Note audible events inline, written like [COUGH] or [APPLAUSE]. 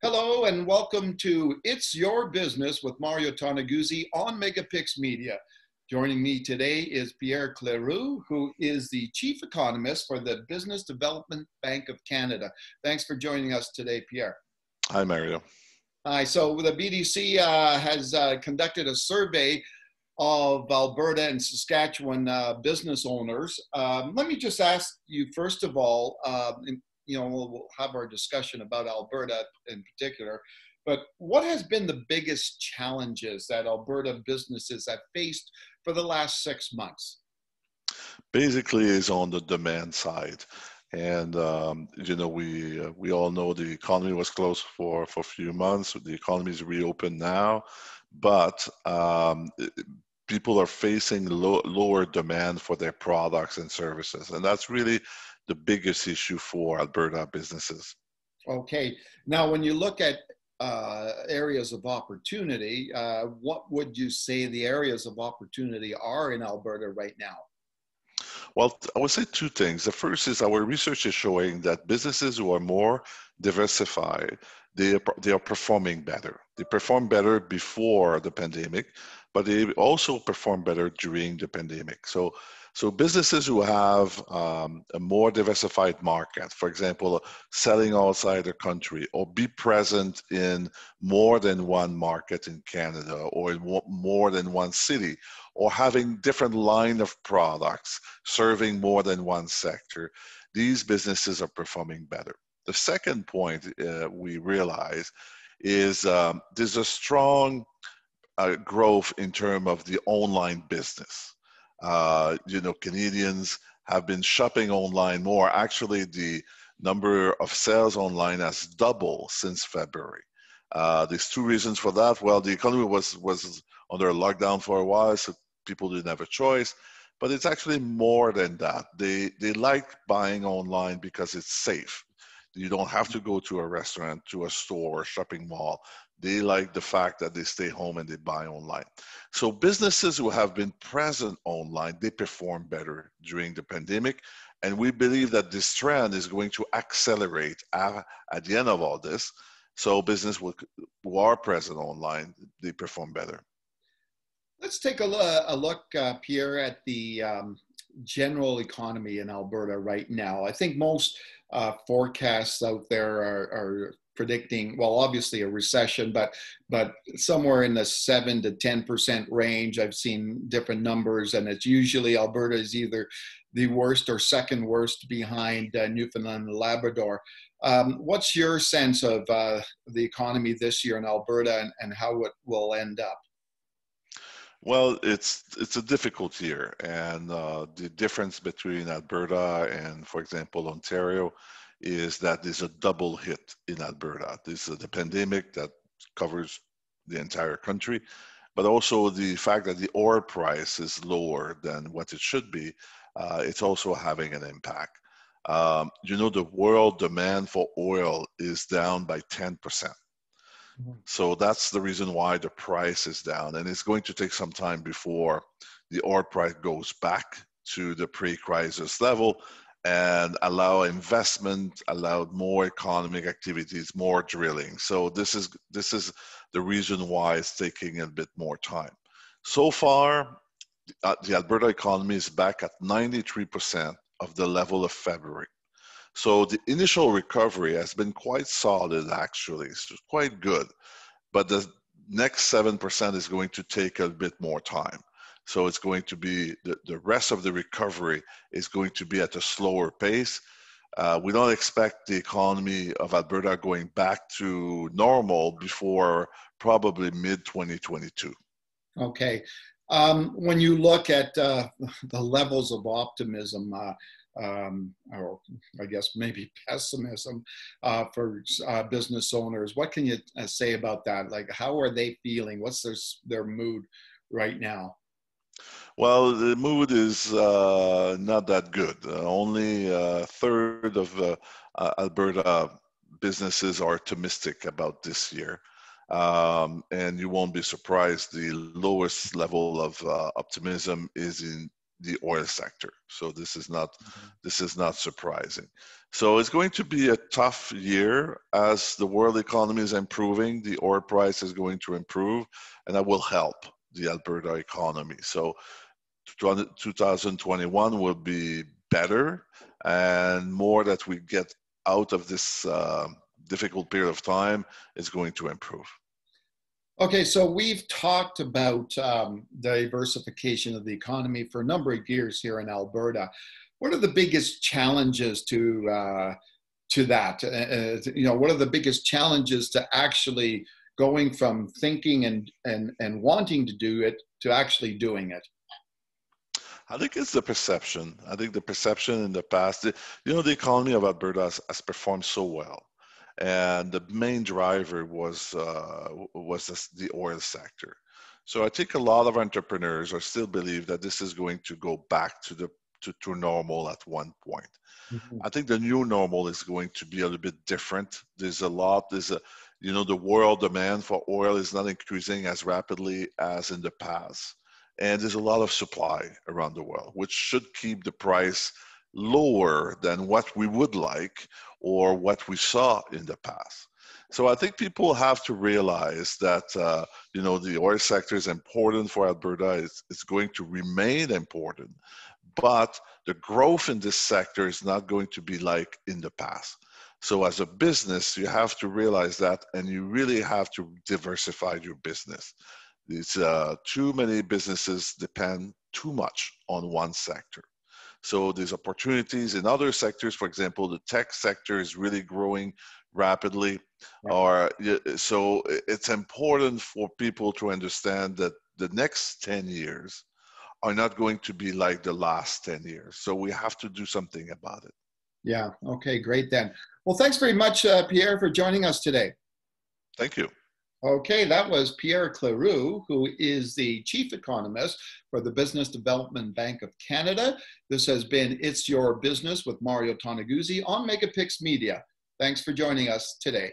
Hello and welcome to It's Your Business with Mario Toneguzzi on MegaPixx Media. Joining me today is Pierre Cléroux, who is the Chief Economist for the Business Development Bank of Canada. Thanks for joining us today, Pierre. Hi, Mario. Hi, so the BDC uh, has uh, conducted a survey of Alberta and Saskatchewan uh, business owners. Um, let me just ask you, first of all, um, you know, we'll, have our discussion about Alberta in particular. But what has been the biggest challenges that Alberta businesses have faced for the last six months? Basically, is on the demand side, and um, you know we uh, we all know the economy was closed for for a few months. The economy is reopened now, but um, people are facing low, lower demand for their products and services, and that's really the biggest issue for Alberta businesses. Okay. Now, when you look at uh, areas of opportunity, uh, what would you say the areas of opportunity are in Alberta right now? Well, I would say two things. The first is our research is showing that businesses who are more diversified, they are, they are performing better. They performed better before the pandemic, but they also perform better during the pandemic. So so businesses who have um, a more diversified market, for example, selling outside the country or be present in more than one market in Canada or in more than one city or having different line of products serving more than one sector, these businesses are performing better. The second point uh, we realize is um, there's a strong uh, growth in terms of the online business. Uh, you know, Canadians have been shopping online more. Actually, the number of sales online has doubled since February. Uh, there's two reasons for that. Well, the economy was was under lockdown for a while, so people didn't have a choice. But it's actually more than that. They they like buying online because it's safe. You don't have to go to a restaurant, to a store, shopping mall. They like the fact that they stay home and they buy online. So businesses who have been present online, they perform better during the pandemic. And we believe that this trend is going to accelerate at, at the end of all this. So business who are present online, they perform better. Let's take a, a look, uh, Pierre, at the um, general economy in Alberta right now. I think most uh, forecasts out there are, are predicting well obviously a recession but but somewhere in the 7 to 10% range. I've seen different numbers and it's usually alberta is either the worst or second worst behind uh, newfoundland and labrador. Um, what's your sense of uh, the economy this year in alberta and, and how it will end up well, it's it's a difficult year, and uh, the difference between Alberta and, for example, Ontario, is that there's a double hit in Alberta. This is the pandemic that covers the entire country, but also the fact that the oil price is lower than what it should be. Uh, it's also having an impact. Um, you know, the world demand for oil is down by 10%. Mm-hmm. So that's the reason why the price is down. And it's going to take some time before the oil price goes back to the pre crisis level and allow investment, allowed more economic activities, more drilling. So this is this is the reason why it's taking a bit more time. So far, uh, the Alberta economy is back at 93% of the level of February. So the initial recovery has been quite solid, actually, it's quite good. But the next 7% is going to take a bit more time. So it's going to be the, the rest of the recovery is going to be at a slower pace. Uh, we don't expect the economy of Alberta going back to normal before probably mid 2022. Okay. Um, when you look at uh, [LAUGHS] the levels of optimism, uh, um, or I guess maybe [LAUGHS] pessimism uh, for uh, business owners, what can you uh, say about that? Like, how are they feeling? What's their their mood right now? Well, the mood is uh, not that good. Uh, only a third of uh, uh, Alberta businesses are optimistic about this year. Um, and you won't be surprised, the lowest level of uh, optimism is in the oil sector. So this is not mm-hmm. this is not surprising. So it's going to be a tough year as the world economy is improving. The oil price is going to improve, and that will help the Alberta economy. So 2021 will be better and more that we get out of this uh, difficult period of time is going to improve. Okay, so we've talked about um, diversification of the economy for a number of years here in Alberta. What are the biggest challenges to uh, to that? Uh, uh, you know, what are the biggest challenges to actually going from thinking and and and wanting to do it to actually doing it? I think it's the perception. I think the perception in the past, you know, the economy of Alberta has, has performed so well, and the main driver was uh, was the oil sector. So I think a lot of entrepreneurs are still believe that this is going to go back to the to, to normal at one point. Mm-hmm. I think the new normal is going to be a little bit different. There's a lot. There's a you know the world demand for oil is not increasing as rapidly as in the past and there's a lot of supply around the world, which should keep the price lower than what we would like or what we saw in the past. So I think people have to realize that uh, you know the oil sector is important for Alberta. It's, it's going to remain important, but the growth in this sector is not going to be like in the past. So as a business, you have to realize that, and you really have to diversify your business. It's uh, too many businesses depend too much on one sector. So there's opportunities in other sectors. For example, the tech sector is really growing rapidly. Yeah. Or so it's important for people to understand that the next 10 years are not going to be like the last 10 years. So we have to do something about it. Yeah. Okay. Great. Then. Well, thanks very much, uh, Pierre, for joining us today. Thank you. Okay, that was Pierre Cléroux, who is the chief economist for the Business Development Bank of Canada. This has been It's Your Business with Mario Toneguzzi on MegaPixx Media. Thanks for joining us today.